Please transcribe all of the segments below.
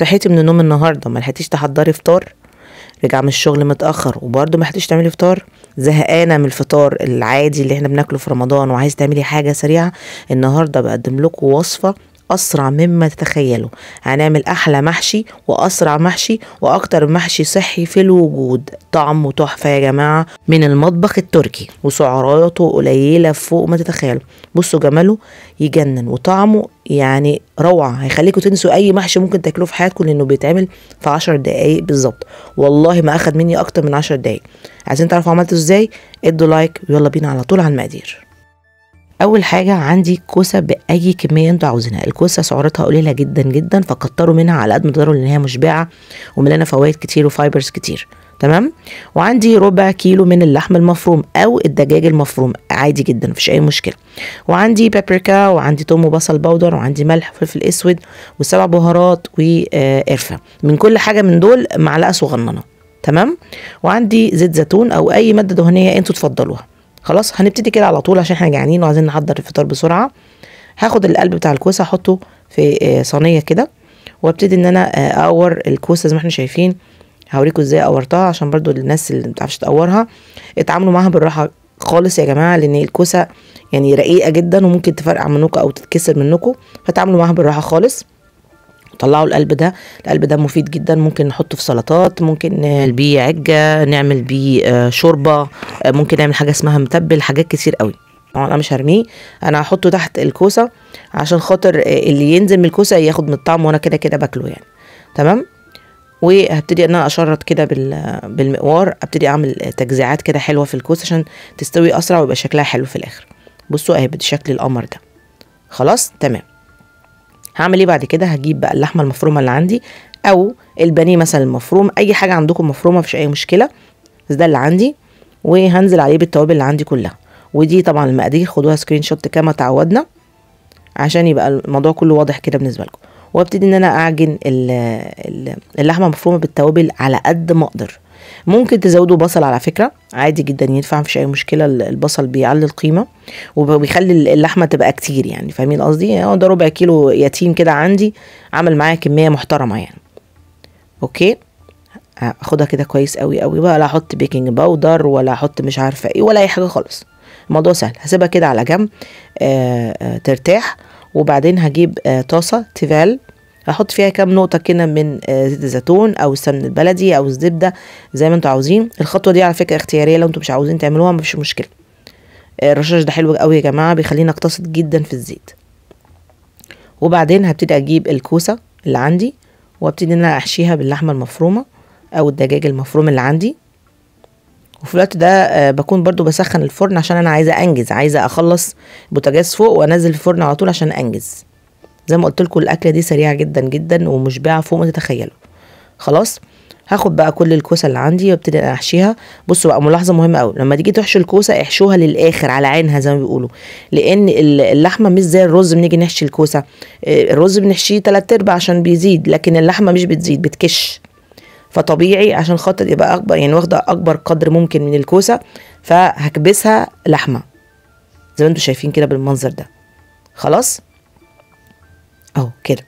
صحيتي من النوم النهارده ما لحقتيش تحضري فطار؟ رجع من الشغل متأخر وبرضه ما لحقتيش تعملي فطار؟ زهقانة من الفطار العادي اللي إحنا بناكله في رمضان وعايز تعملي حاجة سريعة النهارده بقدم لكم وصفة أسرع مما تتخيلوا هنعمل أحلى محشي وأسرع محشي وأكتر محشي صحي في الوجود. طعمه تحفة يا جماعة من المطبخ التركي وسعراته قليلة فوق ما تتخيلوا بصوا جماله يجنن وطعمه يعني روعة. هيخليكم تنسوا أي محشي ممكن تاكلوه في حياتكم لأنه بيتعمل في 10 دقايق بالظبط. والله ما أخد مني أكتر من 10 دقايق. عايزين تعرفوا عملته إزاي؟ ادوا like ويلا بينا على طول على المقادير. أول حاجة عندي كوسة بأي كمية أنتوا عاوزينها. الكوسة سعراتها قليلة جدا جدا فكتروا منها على قد ما تقدروا لأن هي مشبعه ومليانة فوائد كتير و fibers كتير. تمام؟ وعندي ربع كيلو من اللحم المفروم أو الدجاج المفروم. عادي جدا مفيش أي مشكلة. وعندي بابريكا وعندي توم وبصل بودر وعندي ملح وفلفل أسود وسبع بهارات وقرفة. من كل حاجة من دول معلقة صغننة. تمام؟ وعندي زيت زيتون أو أي مادة دهنية أنتوا تفضلوها. خلاص هنبتدي كده على طول عشان إحنا جعانين وعايزين نحضر الفطار بسرعة. هاخد القلب بتاع الكوسة احطه في آه، صينية كده وابتدي ان أنا آه، اقور الكوسة زي ما إحنا شايفين. هوريكم إزاي قورتها عشان برضو الناس اللي متعرفش تقورها. اتعاملوا معاها بالراحة خالص يا جماعة لأن الكوسة يعني رقيقة جدا وممكن تفرقع منكم أو تتكسر منكم. فتعاملوا معاها بالراحة خالص. طلعوا القلب ده. القلب ده مفيد جدا ممكن نحطه في سلطات ممكن نعمل بيه عجة نعمل بيه آه، شوربة آه، ممكن نعمل حاجة اسمها متبل حاجات كتير قوي. طبعا أنا مش هرميه أنا هحطه تحت الكوسة عشان خاطر آه، اللي ينزل من الكوسة ياخد من الطعم وأنا كده كده باكله يعني. تمام؟ وهبتدي إن أنا أشرط كده بال- بالمقوار أبتدي أعمل تجزيعات كده حلوة في الكوسة عشان تستوي أسرع ويبقى شكلها حلو في الآخر. بصوا أهي بشكل القمر ده. خلاص؟ تمام. هعمل إيه بعد كده؟ هجيب بقى اللحمة المفرومة اللي عندي أو البانيه مثلا المفروم أي حاجة عندكم مفرومة مفيش أي مشكلة بس ده اللي عندي وهنزل عليه بالتوابل اللي عندي كلها. ودي طبعا المقادير خدوها screenshot كما تعودنا عشان يبقى الموضوع كله واضح كده بالنسبة لكم. وأبتدي إن أنا أعجن ال- ال- اللحمة المفرومة بالتوابل على قد ما أقدر. ممكن تزودوا بصل على فكرة عادي جدا ينفع مفيش أي مشكلة ال- البصل بيعلي الكمية وبيخلي اللحمة تبقى كتير يعني فاهمين قصدي؟ يعني ده ربع كيلو يتيم كده عندي عمل معايا كمية محترمة يعني. okay؟ اخدها كده كويس قوي قوي بقى لا أحط baking powder ولا أحط مش عارفة إيه ولا أي حاجة خالص. الموضوع سهل هسيبها كده على جنب آه آه ترتاح وبعدين هجيب طاسة تيفال هحط فيها كام نقطة كده من آه زيت الزيتون أو السمن البلدي أو الزبدة زي ما أنتوا عاوزين. الخطوة دي على فكرة اختيارية لو أنتوا مش عاوزين تعملوها مفيش مشكلة. آه، الرشاش ده حلو قوي يا جماعة بيخليني أقتصد جدا في الزيت. وبعدين هبتدي أجيب الكوسة اللي عندي وأبتدي إن أنا أحشيها باللحمة المفرومة أو الدجاج المفروم اللي عندي. وفي الوقت ده آه، بكون برضو بسخن الفرن عشان أنا عايزة أنجز عايزة أخلص بوتاجاز فوق وأنزل الفرن على طول عشان أنجز. زي ما قلت لكم الأكلة دي سريعة جدا جدا ومشبعه فوق ما تتخيلوا. خلاص؟ هاخد بقى كل الكوسة اللي عندي وابتدي أحشيها. بصوا بقى ملاحظة مهمة قوي لما تيجي تحشوا الكوسة احشوها للآخر على عينها زي ما بيقولوا. لأن ال- اللحمة مش زي الرز بنيجي نحشي الكوسة. آه، الرز بنحشيه تلات أرباع عشان بيزيد لكن اللحمة مش بتزيد بتكش. فطبيعي عشان خاطر يبقى أكبر يعني واخدة أكبر قدر ممكن من الكوسة فهكبسها لحمة. زي ما أنتم شايفين كده بالمنظر ده. خلاص؟ أهو كده.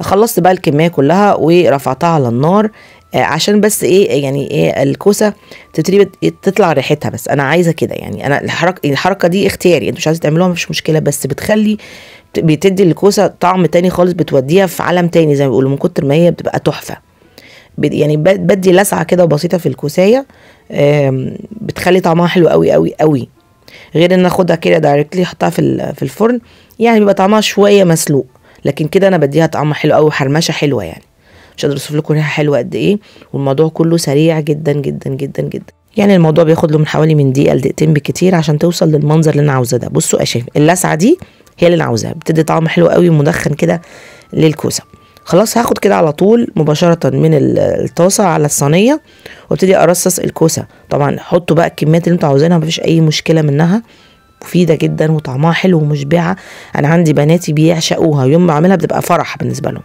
خلصت بقى الكمية كلها ورفعتها على النار آه، عشان بس إيه يعني إيه الكوسة تبتدي بت- تطلع ريحتها بس. أنا عايزة كده يعني أنا الحركه الحركة دي اختياري. أنتوا مش عايزين تعملوها مفيش مشكلة بس بتخلي بتدي الكوسة طعم تاني خالص بتوديها في عالم تاني زي ما بيقولوا. من كتر ما هي بتبقى تحفة. يعني بدي لسعة كده بسيطة في الكوساية بتخلي طعمها حلو قوي قوي قوي غير إن آخدها كده دايركتلي أحطها في في الفرن يعني بيبقى طعمها شوية مسلوق. لكن كده أنا بديها طعم حلو قوي وحرمشة حلوة يعني. مش قادرة أوصف لكم ريحه حلوة قد إيه والموضوع كله سريع جدا جدا جدا جدا. يعني الموضوع بياخد له من حوالي من دقيقة لدقيقتين بالكتير عشان توصل للمنظر اللي أنا عاوزاه ده. بصوا يا شايف اللسعة دي هي اللي أنا عاوزاها. بتدي طعم حلو قوي ومدخن كده للكوسة. خلاص هاخد كده على طول مباشرة من ال- الطاسة على الصينية وابتدي أرصص الكوسة. طبعا حطوا بقى الكميات اللي أنتوا عاوزينها مفيش أي مشكلة منها. مفيدة جدا وطعمها حلو ومشبعة. أنا عندي بناتي بيعشقوها يوم ما أعملها بتبقى فرح بالنسبة لهم.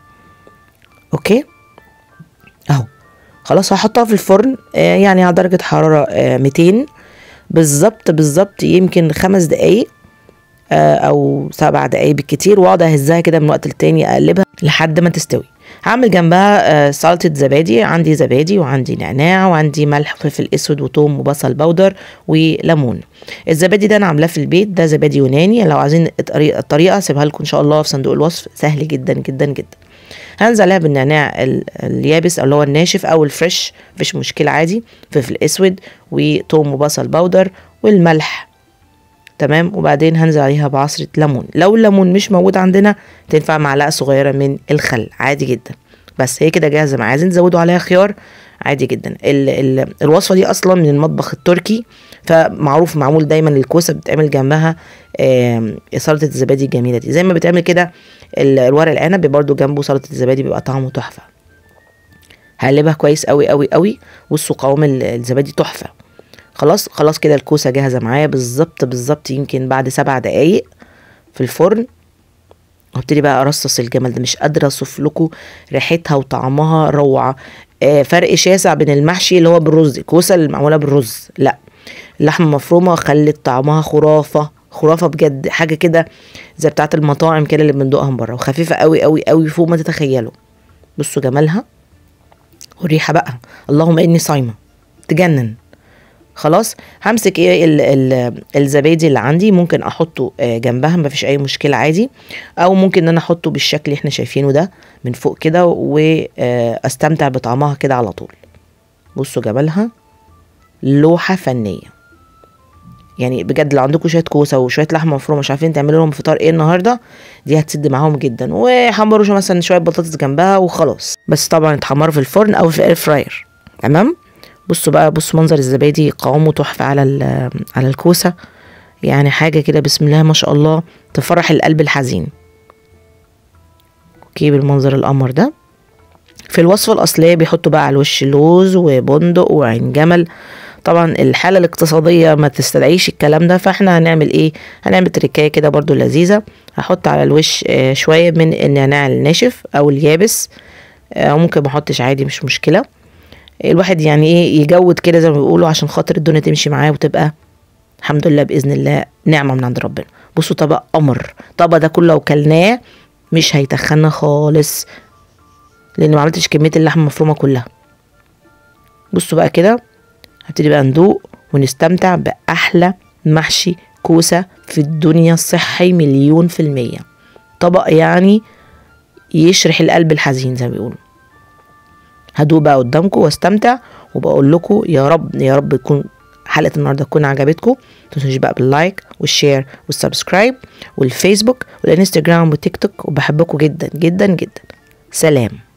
أوكي؟ أهو. خلاص هحطها في الفرن آه يعني على درجة حرارة آه 200 بالظبط بالظبط يمكن خمس دقايق آه أو سبع دقايق بالكتير وأقعد أهزها كده من وقت للتاني أقلبها لحد ما تستوي. هعمل جنبها آه، سلطة زبادي عندي زبادي وعندي نعناع وعندي ملح وفلفل أسود وثوم وبصل بودر وليمون. الزبادي ده أنا عاملاه في البيت ده زبادي يوناني لو عايزين الطريقة أسيبها لكم إن شاء الله في صندوق الوصف سهل جدا جدا جدا. هنزل عليها بالنعناع ال- اليابس أو اللي هو الناشف أو الفريش مفيش مشكلة عادي. فلفل أسود وثوم وبصل بودر والملح. تمام؟ وبعدين هنزل عليها بعصرة ليمون. لو الليمون مش موجود عندنا تنفع معلقة صغيرة من الخل. عادي جدا. بس هي كده جاهزة معايا. عايزين تزودوا عليها خيار؟ عادي جدا. ال ال الوصفة دي أصلا من المطبخ التركي فمعروف معمول دايما الكوسة بتتعمل جنبها سلطة الزبادي الجميلة دي. زي ما بتعمل كده ال- الورق العنب برضو جنبه سلطة الزبادي بيبقى طعمه تحفة. هقلبها كويس قوي قوي قوي بصوا قوام ال- الزبادي تحفة. خلاص خلاص كده الكوسة جاهزة معايا بالظبط بالظبط يمكن بعد سبع دقايق في الفرن. وابتدي بقى أرصص الجمل ده مش قادرة اوصف لكم ريحتها وطعمها روعة. آه فرق شاسع بين المحشي اللي هو بالرز الكوسة اللي معمولة بالرز. لا اللحمة المفرومة خلت طعمها خرافة خرافة بجد. حاجة كده زي بتاعة المطاعم كده اللي بندوقها من بره وخفيفة قوي قوي قوي فوق ما تتخيلوا. بصوا جمالها والريحة بقى. اللهم إني صايمة. تجنن. خلاص همسك إيه ال ال الزبادي اللي عندي ممكن احطه آه، جنبها مفيش اي مشكلة عادي. أو ممكن ان أنا احطه بالشكل اللي إحنا شايفينه ده من فوق كده واستمتع بطعمها كده على طول. بصوا جمالها. لوحة فنية. يعني بجد لو عندكم شوية كوسة وشوية لحمة مفرومة مش عارفين تعملوا لهم فطار إيه النهارده دي هتسد معاهم جدا. وحمروا مثلا شوية بطاطس جنبها وخلاص. بس طبعا اتحمروا في الفرن أو في ال air fryer. تمام؟ بصوا بقى بصوا منظر الزبادي قوامه تحفة على على الكوسة. يعني حاجة كده بسم الله ما شاء الله تفرح القلب الحزين. okay بالمنظر القمر ده. في الوصفة الأصلية بيحطوا بقى على الوش لوز وبندق وعين جمل. طبعا الحالة الاقتصادية ما تستدعيش الكلام ده فإحنا هنعمل إيه؟ هنعمل تركاية كده برضو لذيذة. هحط على الوش آه، شوية من النعناع الناشف أو اليابس. آه، أو ممكن ما أحطش عادي مش مشكلة. الواحد يعني إيه يجود كده زي ما بيقولوا عشان خاطر الدنيا تمشي معاه وتبقى الحمد لله بإذن الله نعمة من عند ربنا. بصوا طبق قمر. طبق ده كله لو كلناه مش هيتخنى خالص لأن ما عملتش كمية اللحمة المفرومة كلها. بصوا بقى كده هبتدي بقى ندوق ونستمتع بأحلى محشي كوسة في الدنيا صحي مليون في المية. طبق يعني يشرح القلب الحزين زي ما بيقولوا. هدوق بقى قدامكم واستمتع وبقول لكم يا رب يا رب تكون حلقة النهارده تكون عجبتكم. متنسوش بقى بال like وال share وال subscribe والفيسبوك والانستجرام والتيك توك وبحبكم جدا جدا جدا. سلام.